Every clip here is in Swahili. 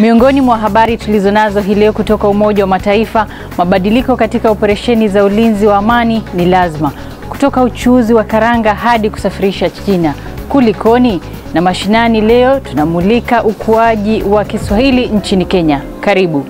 Miongoni mwa habari tulizonazo hii leo kutoka Umoja wa Mataifa, mabadiliko katika operesheni za ulinzi wa amani ni lazima, kutoka uchuuzi wa karanga hadi kusafirisha China. Kulikoni? Na mashinani leo tunamulika ukuaji wa Kiswahili nchini Kenya. Karibu.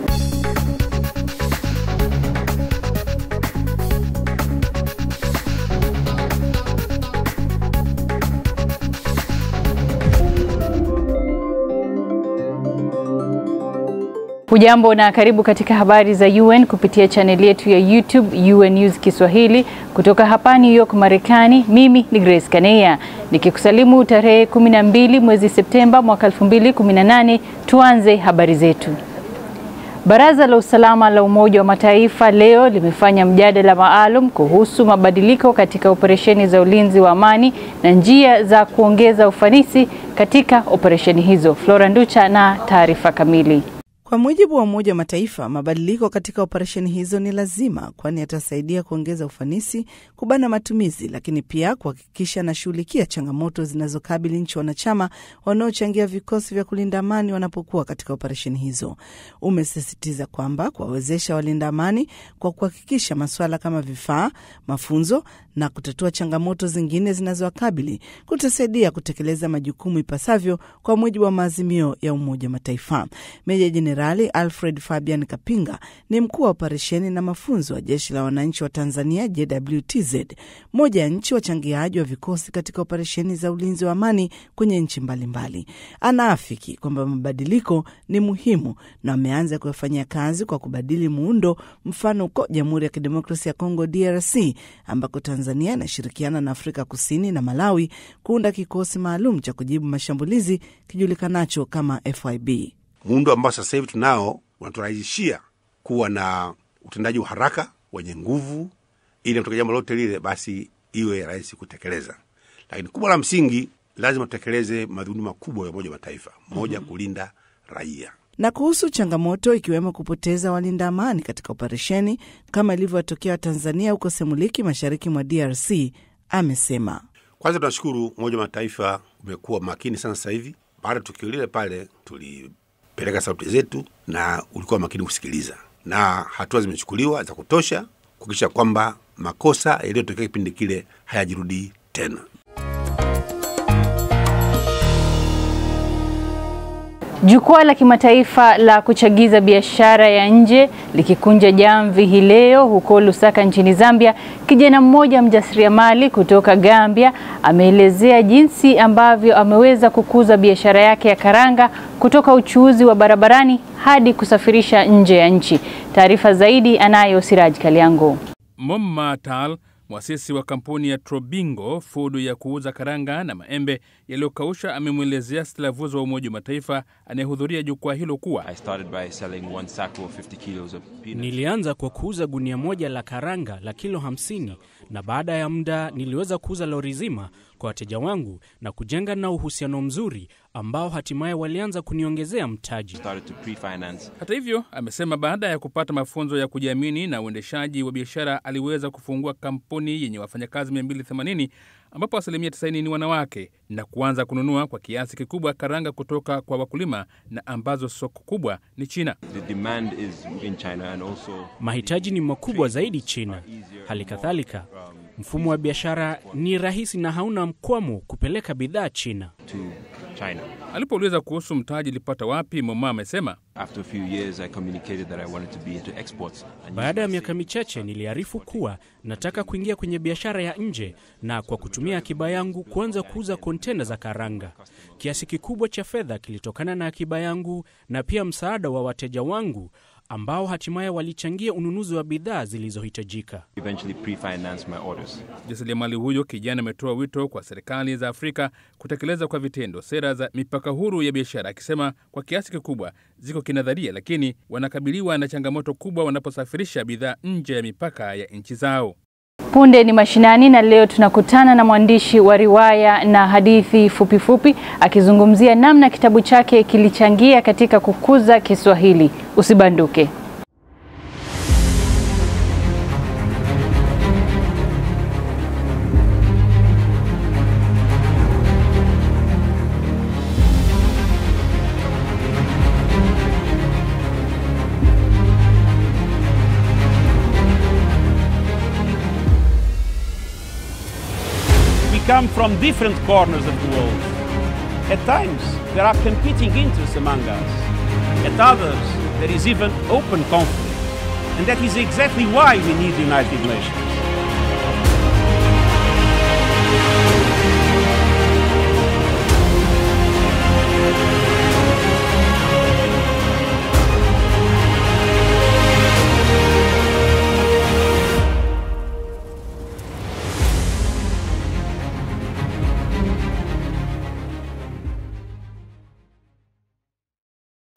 Hujambo na karibu katika habari za UN kupitia chaneli yetu ya YouTube UN News Kiswahili kutoka hapa New York, Marekani. Mimi ni Grace kanea nikikusalimu tarehe 12 mwezi Septemba mwaka 2018. Tuanze habari zetu. Baraza la Usalama la Umoja wa Mataifa leo limefanya mjadala maalum kuhusu mabadiliko katika operesheni za ulinzi wa amani na njia za kuongeza ufanisi katika operesheni hizo. Flora Nducha na taarifa kamili. Kwa mujibu wa Umoja wa Mataifa, mabadiliko katika operesheni hizo ni lazima, kwani yatasaidia kuongeza ufanisi, kubana matumizi, lakini pia kuhakikisha anashughulikia changamoto zinazokabili nchi wanachama wanaochangia vikosi vya kulinda amani wanapokuwa katika operesheni hizo. Umesisitiza kwamba kuwawezesha walinda amani kwa kuhakikisha masuala kama vifaa, mafunzo na kutatua changamoto zingine zinazowakabili kutasaidia kutekeleza majukumu ipasavyo kwa mujibu wa maazimio ya Umoja wa Mataifa. Meja Jenerali Alfred Fabian Kapinga ni mkuu wa operesheni na mafunzo wa Jeshi la Wananchi wa Tanzania, JWTZ, moja ya nchi wachangiaji wa vikosi katika operesheni za ulinzi wa amani kwenye nchi mbalimbali. Anaafiki kwamba mabadiliko ni muhimu na ameanza kuyafanyia kazi kwa kubadili muundo, mfano uko Jamhuri ya kidemokrasi ya Kongo, DRC, ambako Tanzania inashirikiana na Afrika Kusini na Malawi kuunda kikosi maalum cha kujibu mashambulizi kijulikanacho kama FIB. Muundo ambao sasa hivi tunao unaturahisishia kuwa na utendaji wa haraka wenye nguvu, ili kutoka jambo lote lile basi iwe rahisi kutekeleza. Lakini kubwa la msingi, lazima tutekeleze madhumuni makubwa ya Umoja wa Mataifa. Moja, kulinda raia na kuhusu changamoto ikiwemo kupoteza walinda amani katika operesheni kama ilivyotokea Watanzania huko Semuliki, mashariki mwa DRC, amesema kwanza, tunashukuru Umoja wa Mataifa umekuwa makini sana sasa hivi. Baada ya tukio lile pale, tulipeleka sauti zetu na ulikuwa makini kusikiliza, na hatua zimechukuliwa za kutosha kuhakikisha kwamba makosa yaliyotokea kipindi kile hayajirudi tena. Jukwaa la kimataifa la kuchagiza biashara ya nje likikunja jamvi hii leo huko Lusaka nchini Zambia, kijana mmoja mjasiriamali kutoka Gambia ameelezea jinsi ambavyo ameweza kukuza biashara yake ya karanga kutoka uchuuzi wa barabarani hadi kusafirisha nje ya nchi. Taarifa zaidi anayo Siraj Kaliango. Mama Tal mwasisi wa kampuni ya Trobingo fudu ya kuuza karanga na maembe yaliyokausha amemwelezea Stelavuzo wa Umoja wa Mataifa anayehudhuria jukwaa hilo kuwa nilianza kwa kuuza gunia moja la karanga la kilo 50 na baada ya muda niliweza kuuza lori zima kwa wateja wangu na kujenga na uhusiano mzuri ambao hatimaye walianza kuniongezea mtaji. Hata hivyo, amesema baada ya kupata mafunzo ya kujiamini na uendeshaji wa biashara aliweza kufungua kampuni yenye wafanyakazi 280 ambapo asilimia 90 ni wanawake na kuanza kununua kwa kiasi kikubwa karanga kutoka kwa wakulima na ambazo soko kubwa ni China. Mahitaji ni makubwa zaidi China. Hali kadhalika mfumo wa biashara ni rahisi na hauna mkwamo kupeleka bidhaa China. China. Alipouliza kuhusu mtaji ilipata wapi, Moma amesema baada ya miaka michache niliarifu kuwa nataka kuingia kwenye biashara ya nje na kwa kutumia akiba yangu kuanza kuuza kontena za karanga. Kiasi kikubwa cha fedha kilitokana na akiba yangu na pia msaada wa wateja wangu ambao hatimaye walichangia ununuzi wa bidhaa zilizohitajika. Jasiriamali huyo kijana ametoa wito kwa serikali za Afrika kutekeleza kwa vitendo sera za mipaka huru ya biashara, akisema kwa kiasi kikubwa ziko kinadharia, lakini wanakabiliwa na changamoto kubwa wanaposafirisha bidhaa nje ya mipaka ya nchi zao. Punde ni mashinani na leo tunakutana na mwandishi wa riwaya na hadithi fupifupi fupi, akizungumzia namna kitabu chake kilichangia katika kukuza Kiswahili. Usibanduke. Come from different corners of the world. At times, there are competing interests among us. At others, there is even open conflict. And that is exactly why we need the United Nations.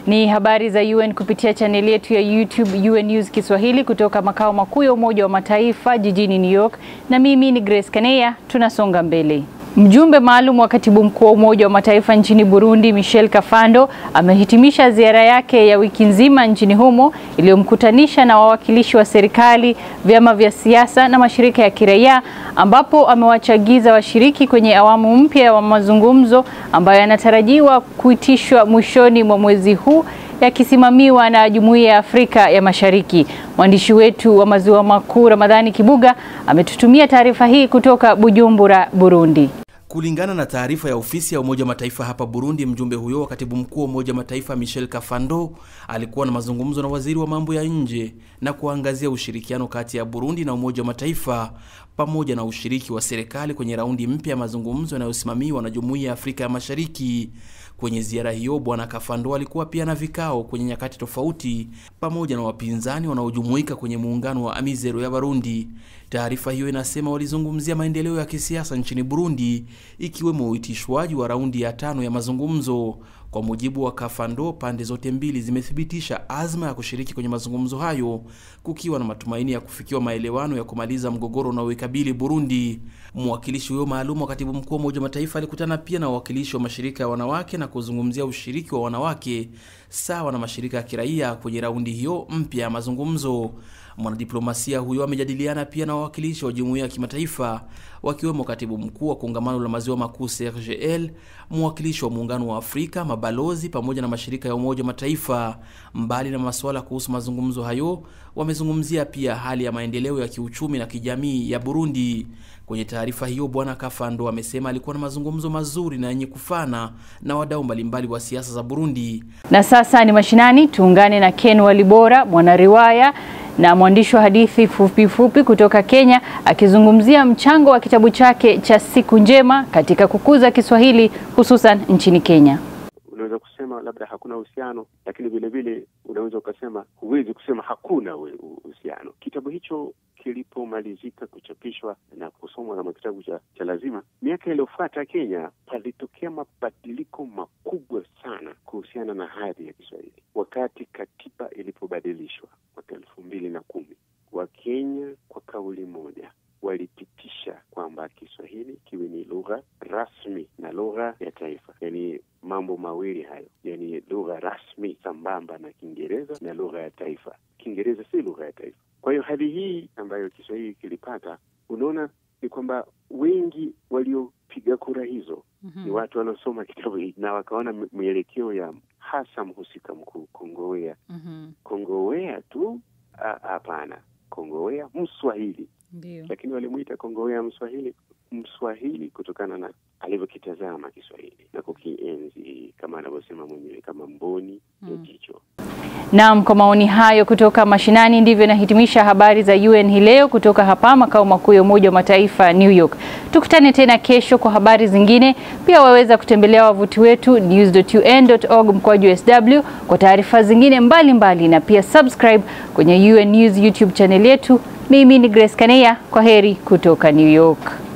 Ni habari za UN kupitia chaneli yetu ya YouTube UN News Kiswahili kutoka makao makuu ya Umoja wa Mataifa jijini New York, na mimi ni Grace Kaneya. Tunasonga mbele. Mjumbe maalum wa katibu mkuu wa Umoja wa Mataifa nchini Burundi, Michel Kafando, amehitimisha ziara yake ya wiki nzima nchini humo iliyomkutanisha na wawakilishi wa serikali, vyama vya siasa na mashirika ya kiraia, ambapo amewachagiza washiriki kwenye awamu mpya wa mazungumzo ambayo yanatarajiwa kuitishwa mwishoni mwa mwezi huu yakisimamiwa na Jumuiya ya Afrika ya Mashariki. Mwandishi wetu wa Maziwa Makuu Ramadhani Kibuga ametutumia taarifa hii kutoka Bujumbura, Burundi. Kulingana na taarifa ya ofisi ya Umoja Mataifa hapa Burundi, mjumbe huyo wa katibu mkuu wa Umoja Mataifa Michel Kafando alikuwa na mazungumzo na waziri wa mambo ya nje na kuangazia ushirikiano kati ya Burundi na Umoja Mataifa pamoja na ushiriki wa serikali kwenye raundi mpya ya mazungumzo yanayosimamiwa na Jumuiya ya Afrika ya Mashariki. Kwenye ziara hiyo, Bwana Kafando alikuwa pia na vikao kwenye nyakati tofauti pamoja na wapinzani wanaojumuika kwenye muungano wa Amizero ya Barundi. Taarifa hiyo inasema walizungumzia maendeleo ya kisiasa nchini Burundi, ikiwemo uitishwaji wa raundi ya tano ya mazungumzo. Kwa mujibu wa Kafando, pande zote mbili zimethibitisha azma ya kushiriki kwenye mazungumzo hayo, kukiwa na matumaini ya kufikiwa maelewano ya kumaliza mgogoro unaoikabili Burundi. Mwakilishi huyo maalum wa katibu mkuu wa Umoja wa Mataifa alikutana pia na wawakilishi wa mashirika ya wanawake na kuzungumzia ushiriki wa wanawake sawa na mashirika ya kiraia kwenye raundi hiyo mpya ya mazungumzo. Mwanadiplomasia huyo amejadiliana pia na wawakilishi wa jumuiya ya kimataifa wakiwemo katibu mkuu wa kongamano la maziwa makuu CIRGL, mwakilishi wa muungano wa Afrika, mabalozi pamoja na mashirika ya Umoja wa Mataifa. Mbali na masuala kuhusu mazungumzo hayo, wamezungumzia pia hali ya maendeleo ya kiuchumi na kijamii ya Burundi. Kwenye taarifa hiyo, Bwana Kafando amesema alikuwa na mazungumzo mazuri na yenye kufana na wadau mbalimbali wa siasa za Burundi. Na sasa ni mashinani, tuungane na Ken Walibora, mwanariwaya na mwandishi wa hadithi fupi fupi kutoka Kenya akizungumzia mchango wa kitabu chake cha Siku Njema katika kukuza Kiswahili hususan nchini Kenya. Unaweza kusema labda hakuna uhusiano, lakini vile vile unaweza ukasema, huwezi kusema hakuna uhusiano. Kitabu hicho kilipomalizika kuchapishwa na kusomwa kama kitabu cha, cha lazima, miaka iliyofuata Kenya palitokea mabadiliko makubwa sana kuhusiana na hadhi ya Kiswahili wakati katiba ilipobadilishwa mwaka elfu mbili na kumi. Wakenya kwa kauli moja walipitisha kwamba Kiswahili kiwe ni lugha rasmi na lugha ya taifa, yaani mambo mawili hayo, yani lugha rasmi sambamba na Kiingereza na lugha ya taifa. Kiingereza si lugha ya taifa. Kwa hiyo hali hii ambayo Kiswahili kilipata, unaona ni kwamba wengi waliopiga kura hizo mm -hmm. ni watu waliosoma kitabu hiki na wakaona mielekeo ya hasa mhusika mkuu Kongowea. mm -hmm. Kongowea tu hapana, Kongowea Mswahili Ndiyo. lakini walimwita Kongowea Mswahili Mswahili kutokana na alivyokitazama Kiswahili na kukienzi kama anavyosema mwenyewe kama mboni ya Mm. jicho. Naam, kwa maoni hayo kutoka mashinani, ndivyo nahitimisha habari za UN hii leo kutoka hapa makao makuu ya Umoja wa Mataifa New York. Tukutane tena kesho kwa habari zingine. Pia waweza kutembelea wavuti wetu news.un.org mkwaju sw kwa taarifa zingine mbalimbali mbali, na pia subscribe kwenye UN News YouTube channel yetu. Mimi ni Grace Kaneya, kwa heri kutoka New York.